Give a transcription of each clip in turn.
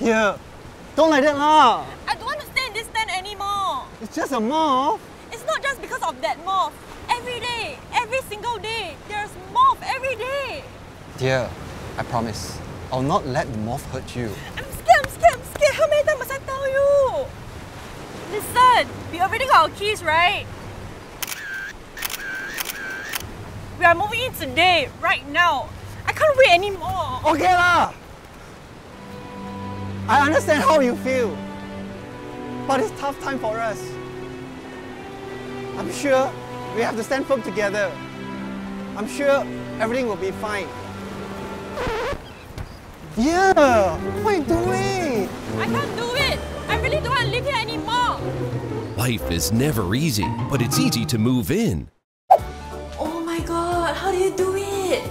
Dear, don't like that lah. I don't want to stay in this tent anymore. It's just a moth. It's not just because of that moth. Every day, every single day, there's moth every day. Dear, I promise, I'll not let the moth hurt you. I'm scared, I'm scared, I'm scared. How many times must I tell you? Listen, we already got our keys, right? We are moving in today, right now. I can't wait anymore. Okay lah. I understand how you feel, but it's tough time for us. I'm sure we have to stand firm together. I'm sure everything will be fine. Yeah, what are you doing? I can't do it. I really don't want to live here anymore. Life is never easy, but it's easy to move in. Oh my god, how do you do it?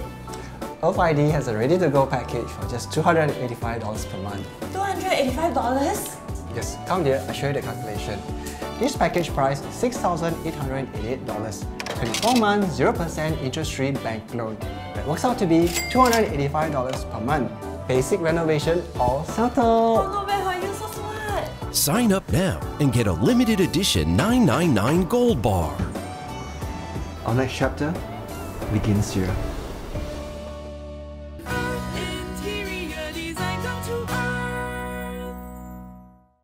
Earth ID has a ready-to-go package for just $285 per month. $285? Yes, come dear, I'll show you the calculation. This package price is $6,888. 24 months, 0% interest-free bank loan. That works out to be $285 per month. Basic renovation all settled. Not bad for you, so smart. Sign up now and get a limited edition 999 gold bar. Our next chapter begins here.